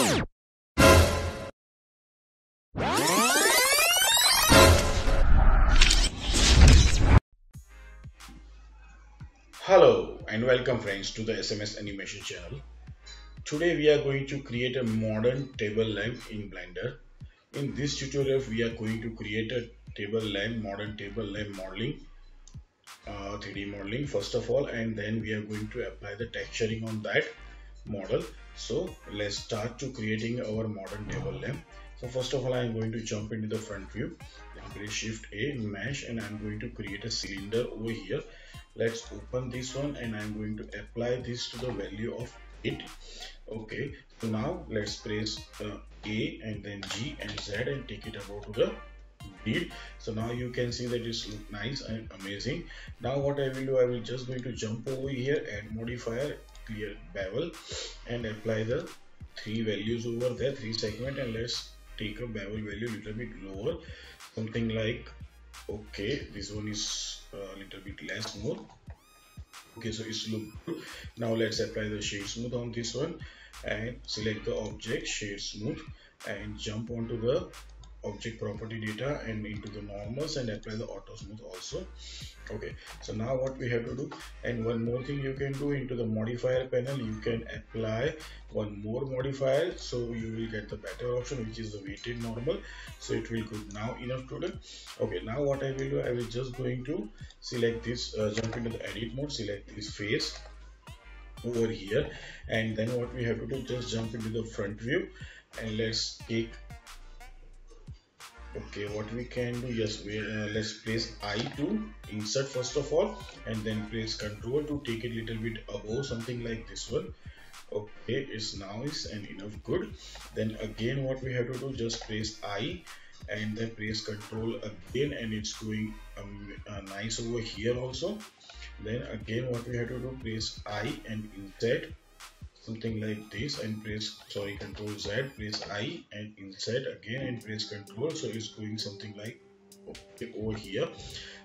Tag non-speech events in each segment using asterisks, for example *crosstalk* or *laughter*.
Hello and welcome friends to the SMS animation channel. Today we are going to create a modern table lamp in Blender. In this tutorial we are going to create a table lamp, modern table lamp modeling, uh, 3D modeling first of all and then we are going to apply the texturing on that model. So let's start to creating our modern table lamp. So first of all I am going to jump into the front view, i'm going to shift A, mesh and I am going to create a cylinder over here. Let's open this one and i'm going to apply this to the value of it. Okay so now let's press uh, a and then g and z and take it about to the grid. So now you can see that it's look nice and amazing. Now what i will do i will just going to jump over here and modifier clear bevel and apply the three values over there three segment and let's take a bevel value a little bit lower. Something like okay this one is a little bit less more. Okay so it's look now let's apply the shade smooth on this one and select the object shade smooth and jump onto the object property data and into the normals and apply the auto smooth also. Okay so now what we have to do and one more thing you can do into the modifier panel you can apply one more modifier so you will get the better option which is the weighted normal. So it will go now enough to do okay now what i will do i will just going to select this uh, jump into the edit mode select this face over here and then what we have to do just jump into the front view and let's take okay what we can do yes we uh, let's place i to insert first of all and then press control to take it little bit above something like this one. Okay it's nice and enough good. Then again what we have to do just press i and then press control again and it's going um, uh, nice over here also. Then again what we have to do press i and insert something like this and press sorry control z press i and insert again and press control. So it's going something like over here.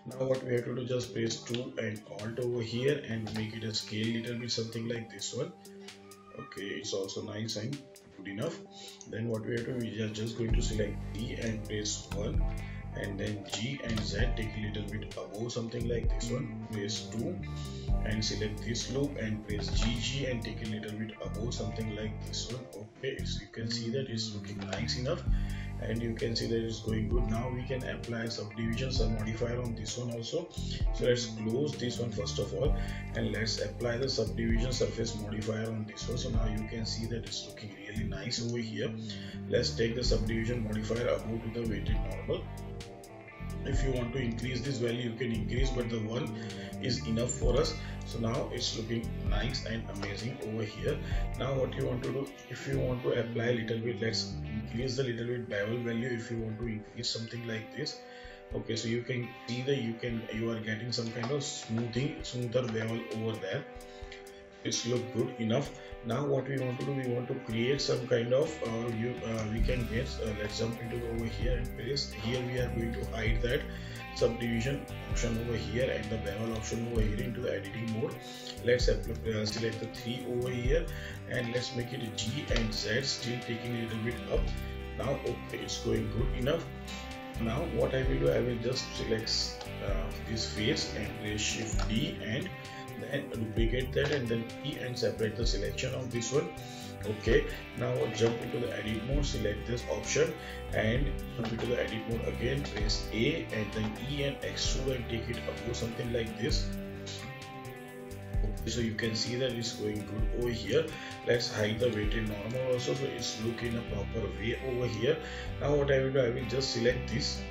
Now what we have to do just press 2 and alt over here and make it a scale little bit something like this one. Okay it's also nice and good enough. Then what we have to do we are just going to select d and press 1 and then G and Z take a little bit above something like this one. Press 2 and select this loop and press GG and take a little bit above something like this one. Okay so you can see that it's looking nice enough and you can see that it's going good. Now we can apply subdivision some modifier on this one also. So let's close this one first of all and let's apply the subdivision surface modifier on this one. So now you can see that it's looking really nice over here. Let's take the subdivision modifier above to the weighted normal if you want to increase this value you can increase but the one is enough for us. So now it's looking nice and amazing over here. Now what you want to do if you want to apply a little bit let's increase the little bit bevel value if you want to increase something like this. Okay so you can see that you can you are getting some kind of smoothing smoother bevel over there it's look good enough. Now what we want to do we want to create some kind of uh, you uh, we can get uh, let's jump into over here and press here we are going to hide that subdivision option over here and the bevel option over here into the editing mode. Let's uh, select the three over here and let's make it G and Z still taking a little bit up. Now okay it's going good enough. Now what I will do I will just select uh, this face and press shift D and then duplicate that and then E and separate the selection of this one. Okay now jump into the edit mode select this option and jump into the edit mode again. Press A and then E and extrude and take it above something like this. Okay, so you can see that it's going good over here. Let's hide the weighted normal also so it's look in a proper way over here. Now what I will do I will just select this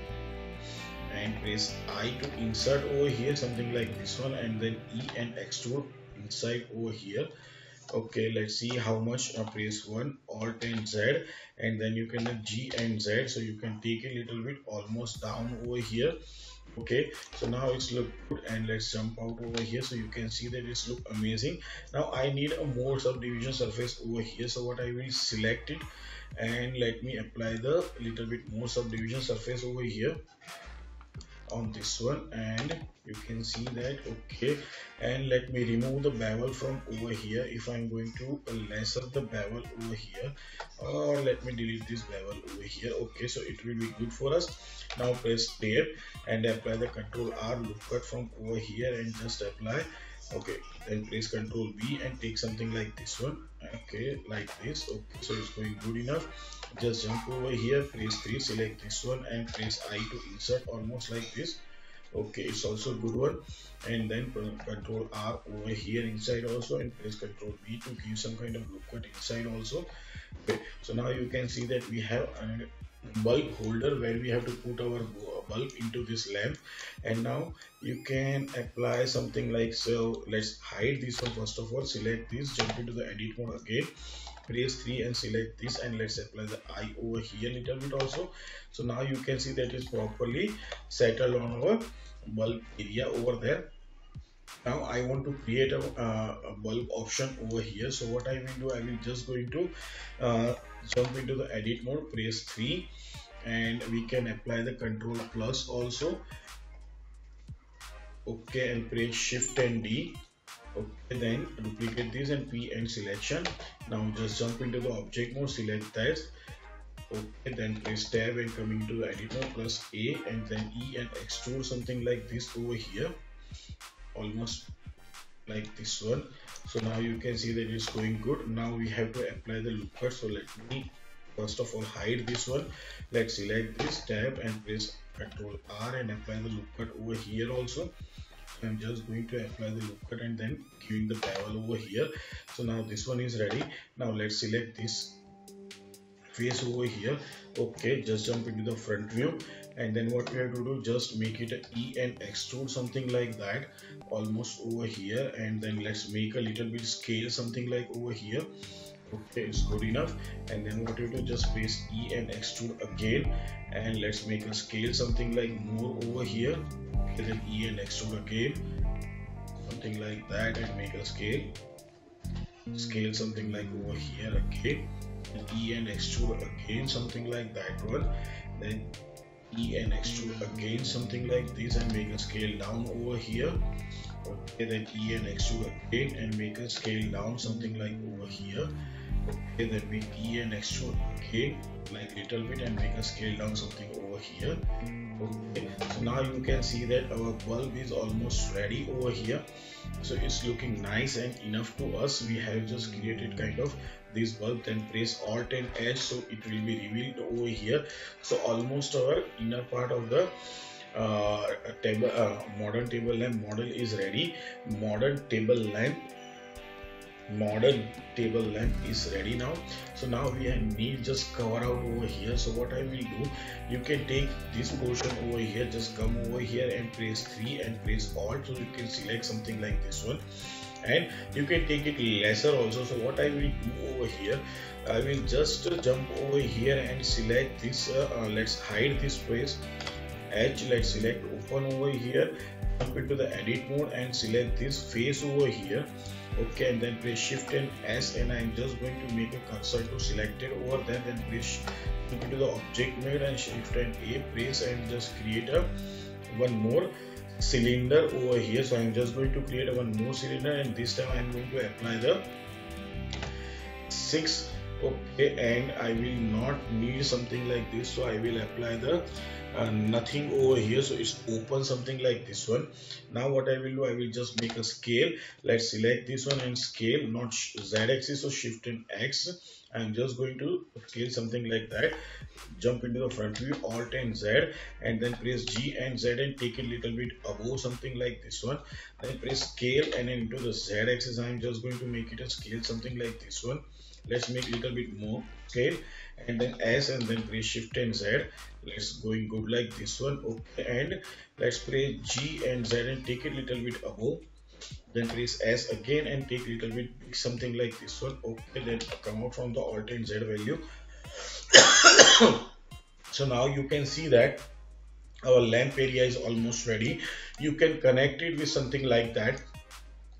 and press I to insert over here something like this one and then E and extrude inside over here. Okay let's see how much uh, press 1 alt and z and then you can g and z so you can take a little bit almost down over here. Okay so now it's look good and let's jump out over here so you can see that it's look amazing. Now i need a more subdivision surface over here so what i will select it and let me apply the little bit more subdivision surface over here on this one and you can see that okay. And let me remove the bevel from over here. If i'm going to lesser the bevel over here or let me delete this bevel over here okay. So it will be good for us. Now press tab and apply the control r loop cut from over here and just apply okay then press control v and take something like this one. Okay like this. Okay so it's going good enough. Just jump over here press 3 select this one and press i to insert almost like this. Okay it's also good one. And then control r over here inside also and press control v to give some kind of loop cut inside also. Okay so now you can see that we have bulb holder where we have to put our bulb into this lamp and now you can apply something like so let's hide this one first of all select this jump into the edit mode again press 3 and select this and let's apply the eye over here a little bit also. So now you can see that is properly settled on our bulb area over there. Now I want to create a, uh, a, bulb option over here. So what I will do I will just going to uh, jump into the edit mode press 3 and we can apply the control plus also. Okay and press shift and D. Okay then duplicate this and P and selection. Now just jump into the object mode select that. Okay then press tab and coming to the edit mode plus A and then E and extrude something like this over here. Almost like this one. So now you can see that it's going good. Now we have to apply the looker. So let me first of all hide this one. Let's select this tab and press ctrl r and apply the looker over here also. I'm just going to apply the looker and then giving the bevel over here. So now this one is ready. Now let's select this face over here. Okay just jump into the front view and then what we have to do just make it a E and extrude something like that almost over here. And then let's make a little bit scale something like over here. Okay it's good enough. And then what you do just press E and extrude again. And let's make a scale something like more over here. Okay then E and extrude again. Something like that and make a scale. Scale something like over here again. E and extrude again something like that one. Then E and extrude again something like this and make a scale down over here. Okay then E and extrude again and make a scale down something like over here. Okay then we E and extrude again like little bit and make a scale down something over here. Okay so now you can see that our bulb is almost ready over here. So it's looking nice and enough to us. We have just created kind of this bulb then press alt and h so it will be revealed over here. So almost our inner part of the uh, table uh, modern table lamp model is ready. Modern table lamp modern table lamp is ready now. So now we need just cover out over here. So what i will do you can take this portion over here just come over here and press 3 and press alt. So you can select something like this one and you can take it lesser also. So what i will do over here i will just jump over here and select this uh, uh, let's hide this place edge let's select open over here. Jump into the edit mode and select this face over here. Okay and then press shift and s and i'm just going to make a cursor to select it over there. Then press into the object mode and shift and a press and just create a one more cylinder over here. So i'm just going to create one more cylinder and this time i'm going to apply the six. Okay and i will not need something like this. So i will apply the uh, nothing over here. So it's open something like this one. Now what i will do i will just make a scale. Let's select this one and scale not z axis so shift and x i'm just going to scale something like that. Jump into the front view alt and z and then press g and z and take it a little bit above something like this one. Then press scale and then into the z axis. I'm just going to make it a scale something like this one. Let's make a little bit more scale. And then s and then press shift and z. Let's going good like this one. Okay and let's press g and z and take it a little bit above then press s again and take little bit something like this one. Okay then come out from the alt and z value. *coughs* So now you can see that our lamp area is almost ready. You can connect it with something like that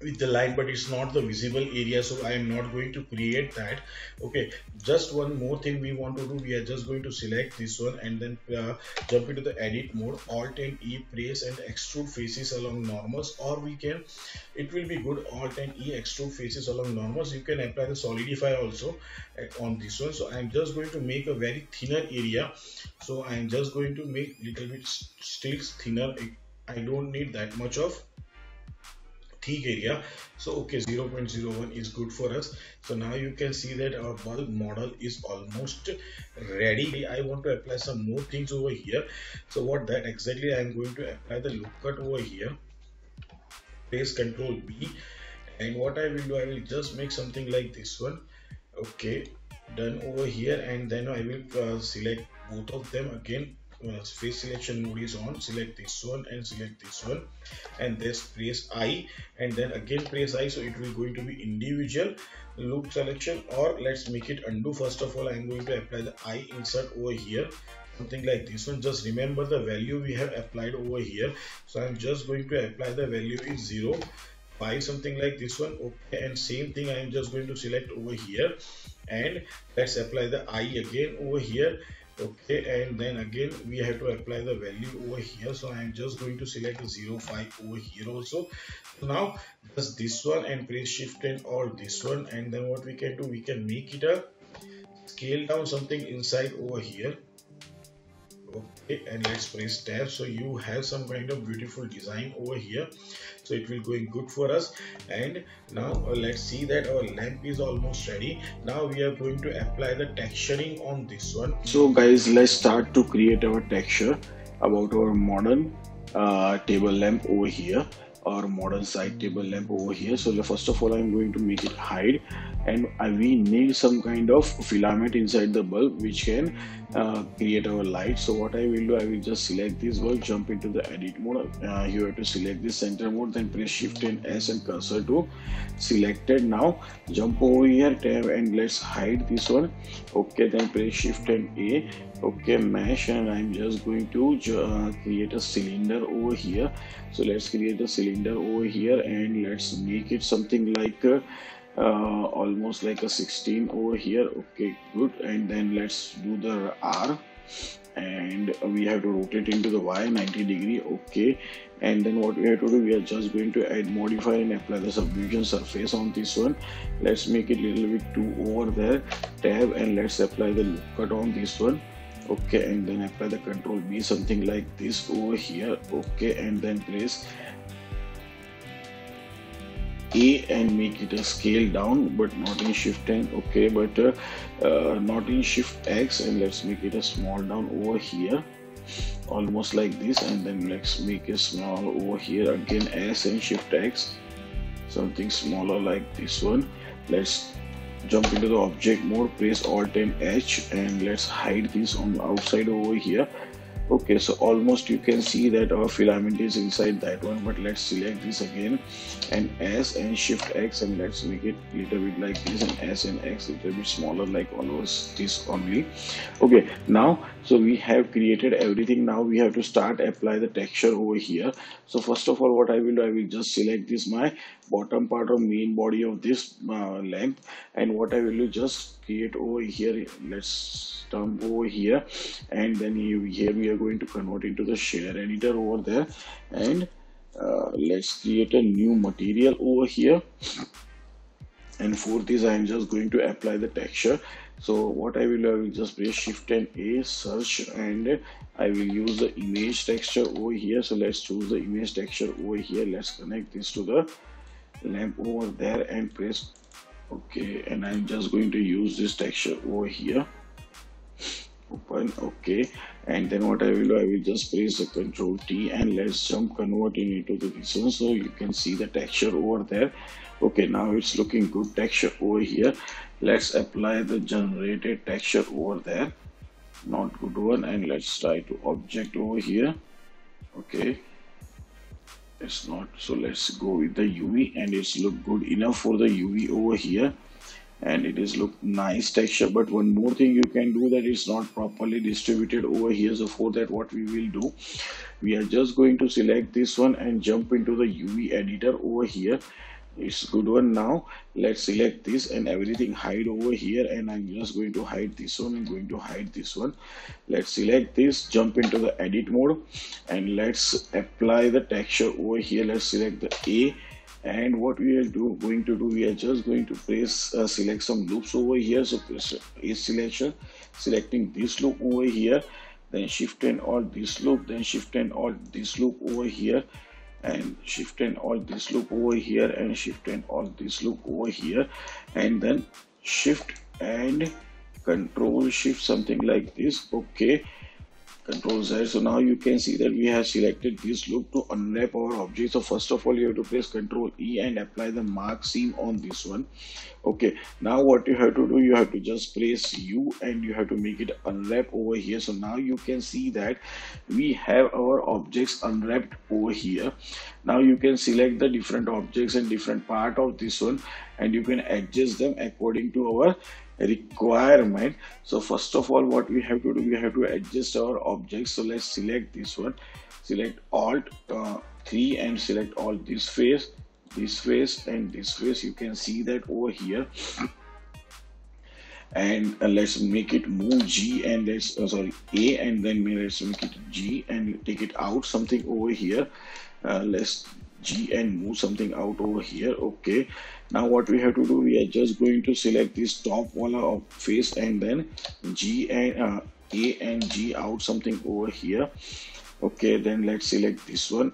with the line but it's not the visible area so I am not going to create that. Okay just one more thing we want to do we are just going to select this one and then uh, jump into the edit mode alt and e press and extrude faces along normals or we can it will be good alt and e extrude faces along normals. You can apply the solidify also uh, on this one. So i'm just going to make a very thinner area. So i'm just going to make little bit still thinner. I don't need that much of thick area so okay 0.01 is good for us. So now you can see that our bulb model is almost ready. I want to apply some more things over here. So what that exactly i'm going to apply the loop cut over here. Press control b. And what i will do i will just make something like this one. Okay done over here. And then i will uh, select both of them again uh, face selection mode is on select this one and select this one and this press i and then again press i so it will going to be individual loop selection or let's make it undo. First of all i'm going to apply the i insert over here something like this one. Just remember the value we have applied over here. So i'm just going to apply the value is 0 by something like this one. Okay and same thing i am just going to select over here. And let's apply the i again over here okay and then again we have to apply the value over here. So i'm just going to select 0 5 over here also. Now just this one and press shift and all this one. And then what we can do we can make it a scale down something inside over here. Okay and let's press tab. So you have some kind of beautiful design over here so it will going good for us. And now uh, let's see that our lamp is almost ready. Now we are going to apply the texturing on this one. So guys let's start to create our texture about our modern uh, table lamp over here or modern side table lamp over here. So first of all i'm going to make it hide. And we need some kind of filament inside the bulb which can uh, create our light. So what I will do I will just select this bulb jump into the edit mode. Uh, you have to select the center mode then press shift and S and cursor to selected. Now jump over here tab and let's hide this one. Okay then press shift and A. Okay mesh and I'm just going to uh, create a cylinder over here. So let's create a cylinder over here and let's make it something like uh, almost like a 16 over here. Okay good. And then let's do the R. And we have to rotate into the Y 90 degree. Okay. And then what we have to do we are just going to add modify and apply the subdivision surface on this one. Let's make it a little bit too over there. Tab and let's apply the loop cut on this one. Okay. And then apply the control B something like this over here. Okay. And then press a and make it a scale down but not in shift N okay but uh, uh, not in shift X and let's make it a small down over here almost like this and then let's make it small over here again S and shift X something smaller like this one. Let's jump into the object mode press alt and H and let's hide this on the outside over here okay so almost you can see that our filament is inside that one but let's select this again. And s and shift x and let's make it little bit like this and s and x little bit smaller like almost this only. Okay now so we have created everything. Now we have to start apply the texture over here. So first of all what i will do i will just select this my bottom part of main body of this uh, and what i will do just create over here let's stump over here and then here we are going to convert into the shader editor over there and uh, let's create a new material over here. And for this I am just going to apply the texture. So what I will do I will just press shift and a search and I will use the image texture over here. So let's choose the image texture over here. Let's connect this to the lamp over there and press okay and I'm just going to use this texture over here. Open okay. And then what I will do I will just press the control T and let's jump convert it into the vision so you can see the texture over there. Okay now it's looking good texture over here. Let's apply the generated texture over there. Not good one. And let's try to object over here. Okay it's not. So let's go with the UV and it's look good enough for the UV over here. And it is look nice texture but one more thing you can do that is not properly distributed over here. So for that what we will do we are just going to select this one and jump into the UV editor over here it's good one. Now let's select this and everything hide over here and i'm just going to hide this one i'm going to hide this one. Let's select this jump into the edit mode and let's apply the texture over here. Let's select the a and what we are do, going to do we are just going to press uh, select some loops over here. So press a selection selecting this loop over here then shift and alt this loop then shift and alt this loop over here and shift and alt this loop over here and shift and alt this loop over here and then shift and control shift something like this okay control Z. So now you can see that we have selected this loop to unwrap our object. So first of all, you have to press control E and apply the mark seam on this one. Okay, now what you have to do, you have to just press U and you have to make it unwrap over here. So now you can see that we have our objects unwrapped over here. Now you can select the different objects and different part of this one and you can adjust them according to our requirement so first of all what we have to do we have to adjust our objects so let's select this one select alt uh, 3 and select all this face this face and this face you can see that over here. And uh, let's make it move G and let's uh, sorry A and then let's make it G and take it out something over here. Uh, let's G and move something out over here okay. Now what we have to do we are just going to select this top wall of face and then G and uh, A and G out something over here. Okay then let's select this one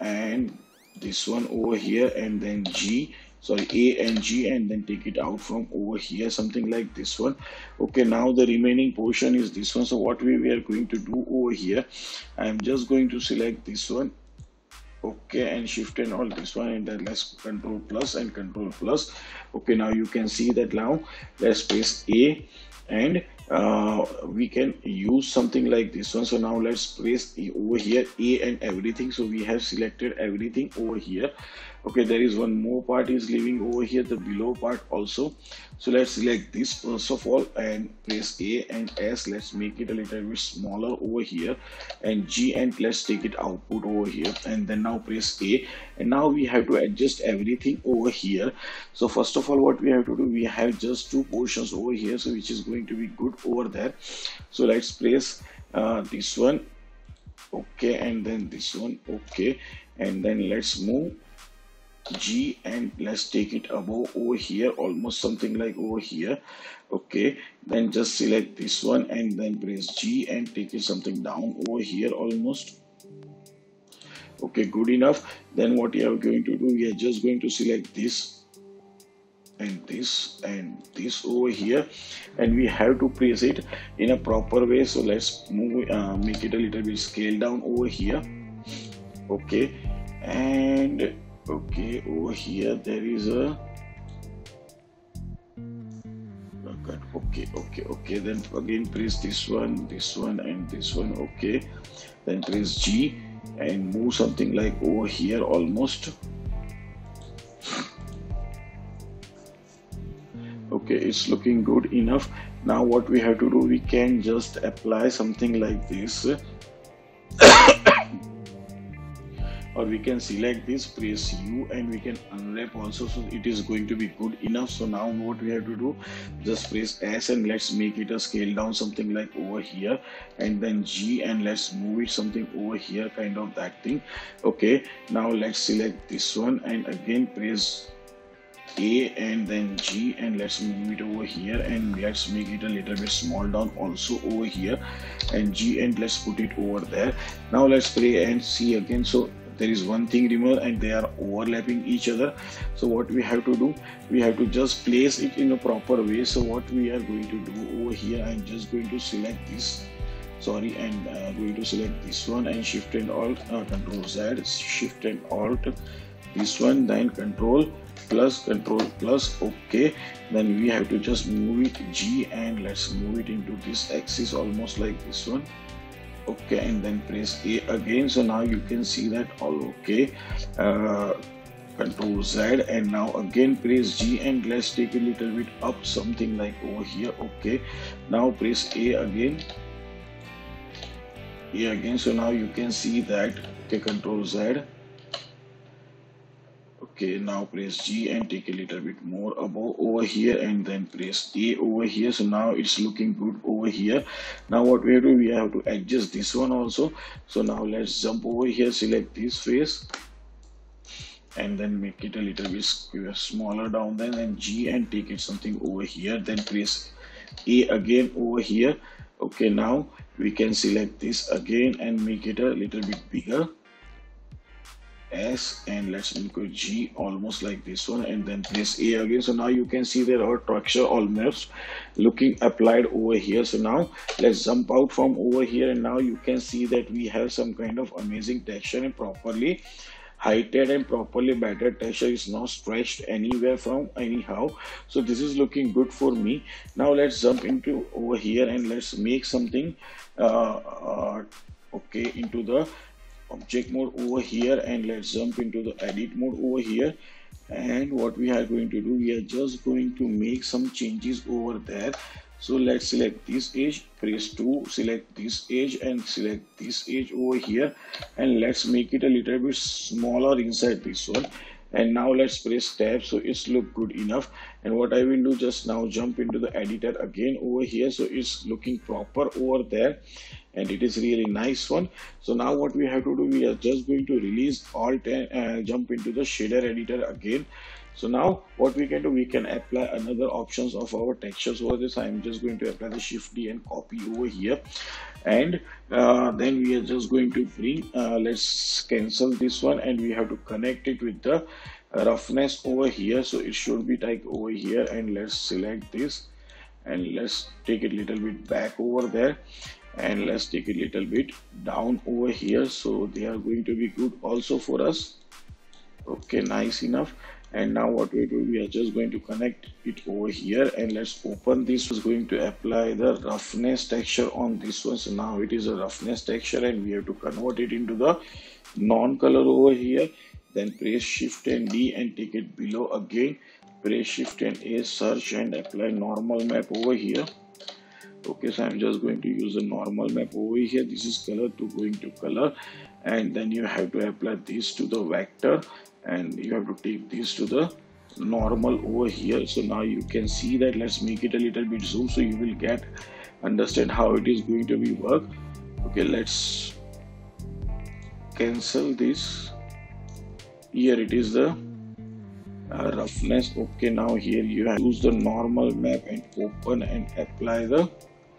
and this one over here and then G. Sorry A and G and then take it out from over here something like this one. Okay now the remaining portion is this one. So what we, we are going to do over here I am just going to select this one. Okay and shift and all this one and then let's control plus and control plus. Okay now you can see that now let's press a and uh, we can use something like this one. So now let's press over here a and everything. So we have selected everything over here okay there is one more part is leaving over here the below part also. So let's select this first of all and press a and s. Let's make it a little bit smaller over here. And g and let's take it output over here. And then now press a. And now we have to adjust everything over here. So first of all what we have to do we have just two portions over here. So which is going to be good over there. So let's press uh, this one. Okay and then this one. Okay and then let's move G and let's take it above over here almost something like over here. Okay then just select this one and then press G and take it something down over here almost. Okay good enough. Then what you are going to do we are just going to select this and this and this over here. And we have to place it in a proper way. So let's move uh, make it a little bit scale down over here. Okay and okay over here there is a okay okay okay. Then again press this one this one and this one. Okay. Then press G and move something like over here almost. Okay it's looking good enough. Now what we have to do we can just apply something like this or we can select this press u and we can unwrap also. So it is going to be good enough. So now what we have to do just press s and let's make it a scale down something like over here and then g and let's move it something over here kind of that thing. Okay now let's select this one and again press a and then G and let's move it over here and let's make it a little bit small down also over here. And G and let's put it over there. Now let's play and see again. So there is one thing removed and they are overlapping each other. So what we have to do we have to just place it in a proper way. So what we are going to do over here i'm just going to select this. Sorry and uh, going to select this one and shift and alt uh, control z shift and alt. This one then control plus control plus okay then we have to just move it g and let's move it into this axis almost like this one okay and then press a again. So now you can see that all okay. Uh, control z and now again press g and let's take a little bit up something like over here. Okay now press a again. A again. So now you can see that okay control z okay now press G and take a little bit more above over here and then press A over here. So now it's looking good over here. Now what we have to do we have to adjust this one also. So now let's jump over here select this face and then make it a little bit smaller down then and G and take it something over here then press A again over here. Okay now we can select this again and make it a little bit bigger S and let's it G almost like this one and then press A again. So now you can see that our texture almost looking applied over here. So now let's jump out from over here and now you can see that we have some kind of amazing texture and properly heighted and properly battered texture is not stretched anywhere from anyhow. So this is looking good for me. Now let's jump into over here and let's make something uh, uh, okay into the object mode over here and let's jump into the edit mode over here. And what we are going to do we are just going to make some changes over there. So let's select this edge press 2 select this edge and select this edge over here. And let's make it a little bit smaller inside this one. And now let's press tab so it's look good enough. And what i will do just now jump into the editor again over here so it's looking proper over there and it is really nice one. So now what we have to do we are just going to release alt and uh, jump into the shader editor again. So now what we can do we can apply another options of our textures over this. I'm just going to apply the shift d and copy over here. And uh, then we are just going to bring uh, let's cancel this one and we have to connect it with the roughness over here. So it should be like over here and let's select this and let's take it little bit back over there and let's take a little bit down over here. So they are going to be good also for us. Okay nice enough. And now what we do we are just going to connect it over here. And let's open this. Is going to apply the roughness texture on this one. So now it is a roughness texture and we have to convert it into the non-color over here. Then press shift and d and take it below again. Press shift and a search and apply normal map over here okay so i'm just going to use a normal map over here. This is color to going to color. And then you have to apply this to the vector. And you have to take this to the normal over here. So now you can see that. Let's make it a little bit zoom so you will get understand how it is going to be work. Okay let's cancel this. Here it is the uh, roughness. Okay now here you have use the normal map and open and apply the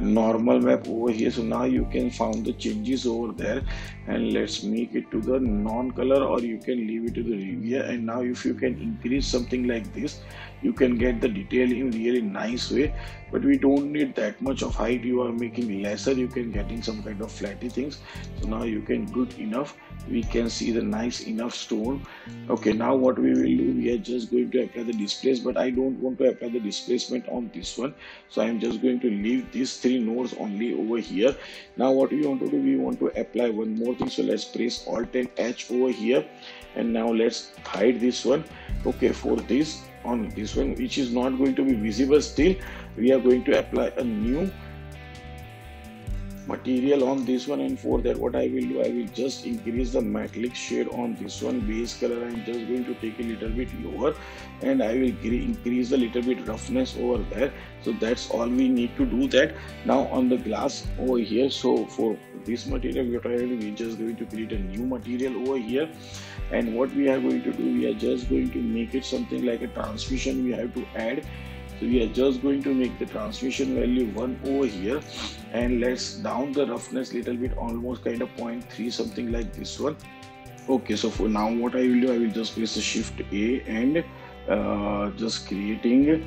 normal map over here. So now you can found the changes over there and let's make it to the non-color or you can leave it to the review and now if you can increase something like this you can get the detail in really nice way. But we don't need that much of height. You are making lesser. You can getting some kind of flatty things. So now you can good enough. We can see the nice enough stone. Okay now what we will do we are just going to apply the displace but i don't want to apply the displacement on this one. So i'm just going to leave these three nodes only over here. Now what we want to do? We want to apply one more thing. So let's press alt and h over here. And now let's hide this one. Okay for this on this one which is not going to be visible still we are going to apply a new material on this one and for that what I will do I will just increase the metallic shade on this one base color I'm just going to take a little bit lower and I will increase a little bit roughness over there. So that's all we need to do that. Now on the glass over here so for this material we are we just going to create a new material over here. And what we are going to do we are just going to make it something like a transmission we have to add so we are just going to make the transmission value 1 over here and let's down the roughness little bit almost kind of 0.3 something like this one. Okay so for now what i will do i will just press the shift a and uh, just creating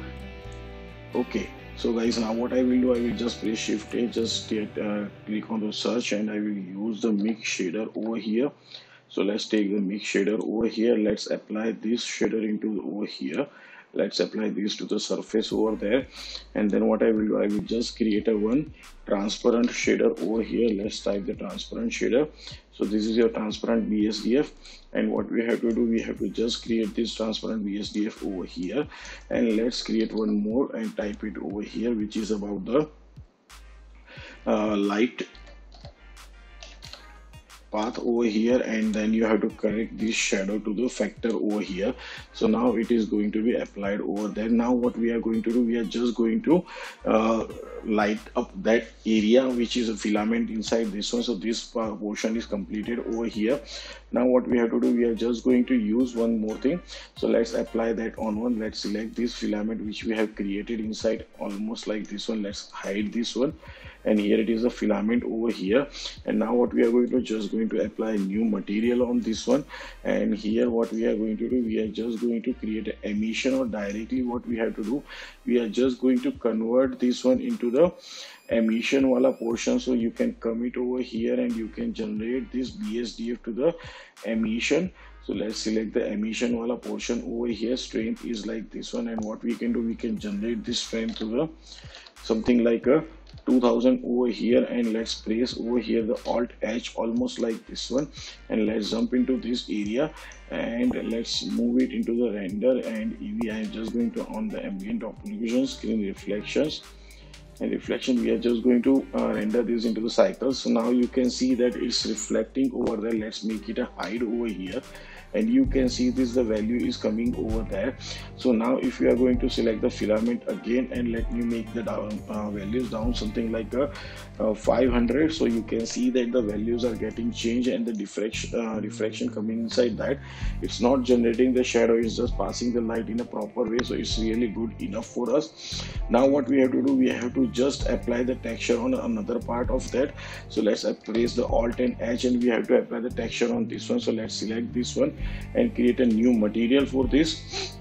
okay. So guys now what i will do i will just press shift a just uh, click on the search and i will use the mix shader over here. So let's take the mix shader over here. Let's apply this shader into over here let's apply this to the surface over there. And then what I will do I will just create a one transparent shader over here. Let's type the transparent shader. So this is your transparent BSDF and what we have to do we have to just create this transparent BSDF over here. And let's create one more and type it over here which is about the uh, light path over here and then you have to correct this shadow to the factor over here. So now it is going to be applied over there. Now what we are going to do we are just going to uh, light up that area which is a filament inside this one. So this portion is completed over here now what we have to do we are just going to use one more thing. So let's apply that on one. Let's select this filament which we have created inside almost like this one. Let's hide this one. And here it is a filament over here. And now what we are going to just going to apply new material on this one. And here what we are going to do we are just going to create an emission or directly what we have to do. We are just going to convert this one into the emission wala portion. So you can commit over here and you can generate this bsdf to the emission. So let's select the emission wala portion over here. Strength is like this one. And what we can do we can generate this strength to the something like a 2000 over here. And let's place over here the alt h almost like this one. And let's jump into this area. And let's move it into the render. And Eevee I am just going to on the ambient occlusion screen reflections and reflection we are just going to uh, render this into the cycle. So now you can see that it's reflecting over there. Let's make it a hide over here and you can see this the value is coming over there. So now if you are going to select the filament again and let me make the down uh, values down something like a, uh, 500 so you can see that the values are getting changed and the diffraction uh, refraction coming inside that. It's not generating the shadow it's just passing the light in a proper way so it's really good enough for us. Now what we have to do we have to just apply the texture on another part of that. So let's press the alt and edge and we have to apply the texture on this one. So let's select this one and create a new material for this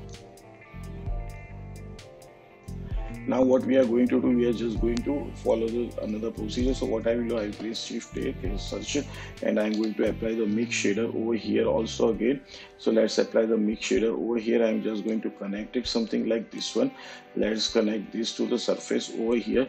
now what we are going to do we are just going to follow the another procedure so what i will do i will press shift a search and i'm going to apply the mix shader over here also again so let's apply the mix shader over here i'm just going to connect it something like this one let's connect this to the surface over here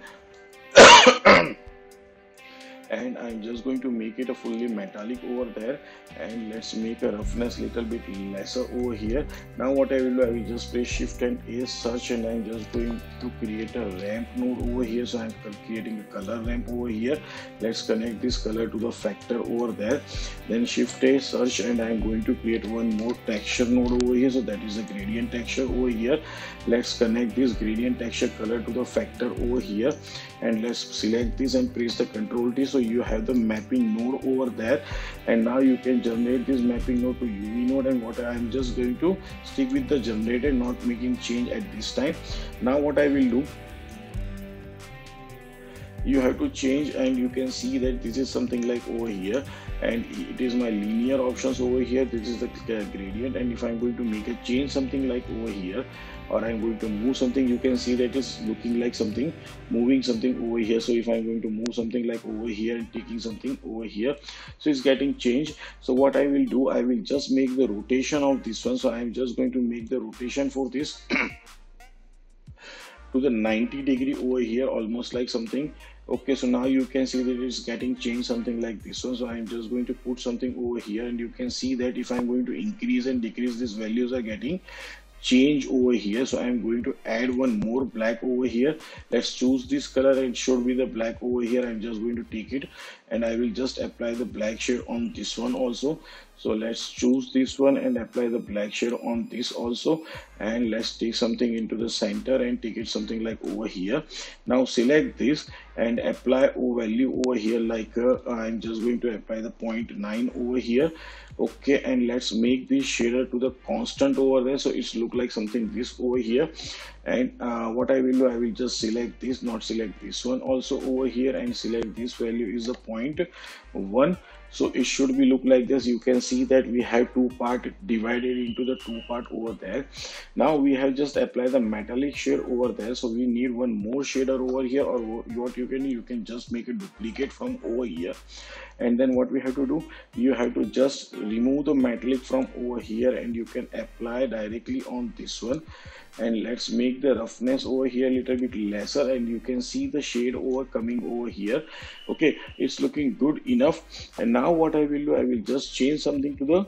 and I'm just going to make it a fully metallic over there. And let's make a roughness little bit lesser over here. Now what I will do I will just press shift and A search and I'm just going to create a ramp node over here. So I'm creating a color ramp over here. Let's connect this color to the factor over there. Then shift A search and I'm going to create one more texture node over here. So that is a gradient texture over here. Let's connect this gradient texture color to the factor over here. And let's select this and press the control T. So you have the mapping node over there. And now you can generate this mapping node to UV node. And what I'm just going to stick with the generator not making change at this time. Now what I will do you have to change and you can see that this is something like over here. And it is my linear options over here. This is the gradient. And if i'm going to make a change something like over here or i'm going to move something you can see that is looking like something moving something over here. So if i'm going to move something like over here and taking something over here so it's getting changed. So what i will do i will just make the rotation of this one. So i'm just going to make the rotation for this *clears throat* to the 90 degree over here almost like something. Okay so now you can see that it's getting changed something like this one. So i'm just going to put something over here and you can see that if i'm going to increase and decrease these values are getting change over here. So i'm going to add one more black over here. Let's choose this color and should be the black over here. I'm just going to take it and i will just apply the black shade on this one also. So let's choose this one and apply the black shade on this also. And let's take something into the center and take it something like over here. Now select this and apply o value over here like uh, i'm just going to apply the 0.9 over here. Okay and let's make this shader to the constant over there. So it's look like something this over here and uh, what I will do I will just select this not select this one. Also over here and select this value is the point one. So it should be look like this. You can see that we have two part divided into the two part over there. Now we have just applied the metallic shade over there. So we need one more shader over here or what you can you can just make a duplicate from over here and then what we have to do you have to just remove the metallic from over here and you can apply directly on this one. And let's make the roughness over here a little bit lesser and you can see the shade over coming over here. Okay it's looking good enough. And now what i will do i will just change something to the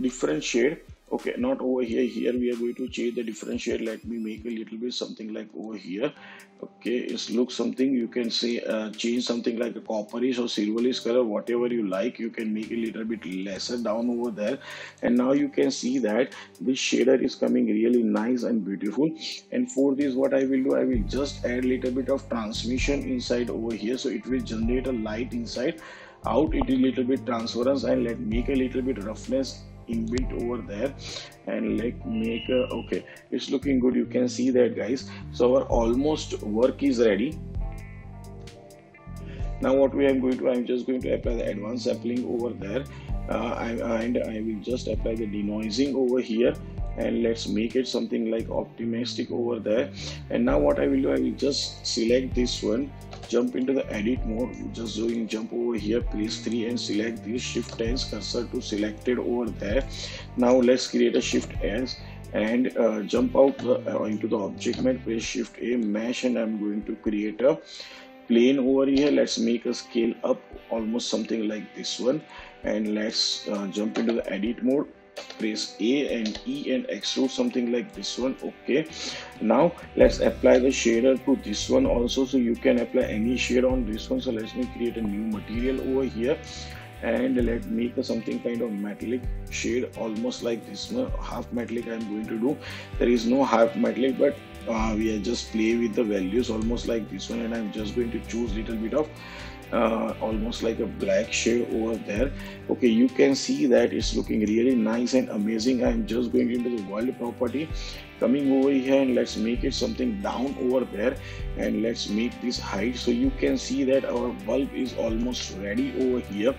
different shade okay not over here. Here we are going to change the differentiate let me make a little bit something like over here. Okay it looks something. You can say uh, change something like a copperish or silverish color. Whatever you like you can make a little bit lesser down over there. And now you can see that this shader is coming really nice and beautiful. And for this what i will do i will just add a little bit of transmission inside over here. So it will generate a light inside. Out it is a little bit transference and let make a little bit roughness inbuilt over there and like make a okay it's looking good. You can see that guys. So our almost work is ready. Now what we are going to i'm just going to apply the advanced sampling over there. Uh, and i will just apply the denoising over here and let's make it something like optimistic over there. And now what i will do i will just select this one jump into the edit mode just doing jump over here press 3 and select this shift S cursor to selected over there. Now let's create a shift as and uh, jump out the, uh, into the object mode press shift a mesh and i'm going to create a plane over here. Let's make a scale up almost something like this one. And let's uh, jump into the edit mode press A and E and extrude something like this one okay. Now let's apply the shader to this one also. So you can apply any shade on this one. So let me create a new material over here. And let make something kind of metallic shade almost like this one half metallic i'm going to do. There is no half metallic but uh, we are just play with the values almost like this one and i'm just going to choose little bit of uh, almost like a black shade over there okay you can see that it's looking really nice and amazing. I'm just going into the world property. Coming over here and let's make it something down over there. And let's make this height. So you can see that our bulb is almost ready over here.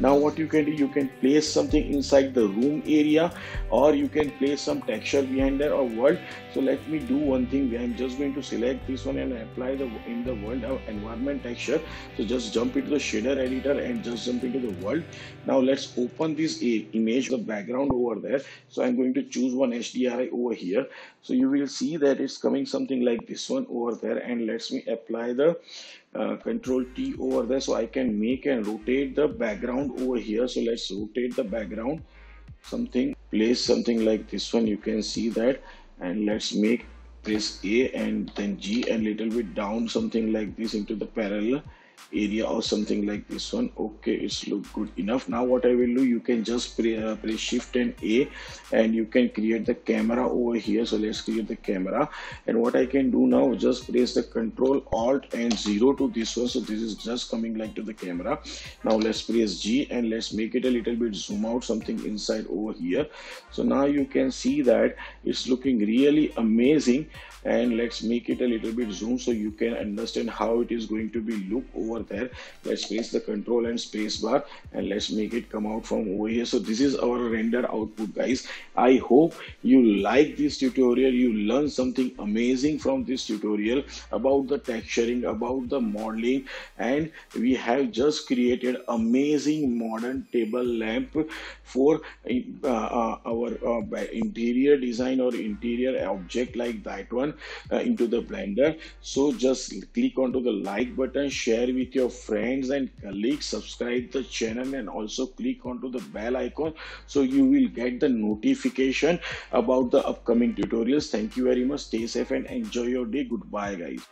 Now what you can do you can place something inside the room area or you can place some texture behind there or world. So let me do one thing. I'm just going to select this one and apply the in the world environment texture. So just jump into the shader editor and just jump into the world. Now let's open this image the background over there. So i'm going to choose one HDRI over here. So you will see that it's coming something like this one over there. And let's me apply the uh, control T over there so I can make and rotate the background over here. So let's rotate the background. Something place something like this one. You can see that. And let's make press A and then G and little bit down something like this into the parallel area or something like this one. Okay it's look good enough. Now what i will do you can just press, uh, press shift and a and you can create the camera over here. So let's create the camera. And what i can do now just press the control alt and zero to this one. So this is just coming like to the camera. Now let's press g and let's make it a little bit zoom out something inside over here. So now you can see that it's looking really amazing and let's make it a little bit zoom so you can understand how it is going to be look over there. Let's press the control and space bar and let's make it come out from over here. So this is our render output guys. I hope you like this tutorial. You learn something amazing from this tutorial about the texturing about the modeling. And we have just created amazing modern table lamp for uh, uh, our uh, interior design or interior object like that one uh, into the blender. So just click onto the like button share with your friends and colleagues subscribe the channel and also click onto the bell icon so you will get the notification about the upcoming tutorials. Thank you very much. Stay safe and enjoy your day. Goodbye guys